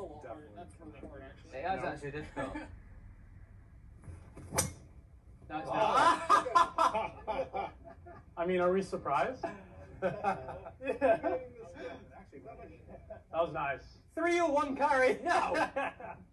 a little hard. That's really hard, actually. It is No. actually difficult. That's it's not. I mean, are we surprised? yeah. That was nice. Three or one carry? No!